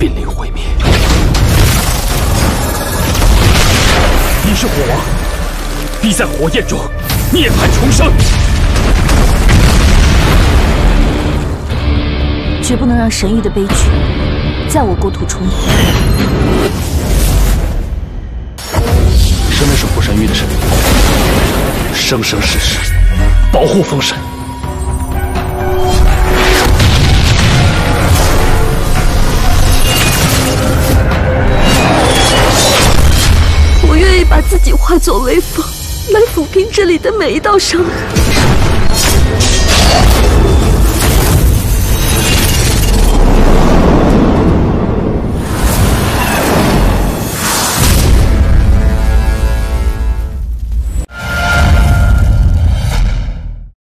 濒临毁灭。你是火王，必在火焰中涅槃重生。绝不能让神域的悲剧在我国土重演。身为守护神域的神，生生世世保护封神。自己化作微风，来抚平这里的每一道伤痕。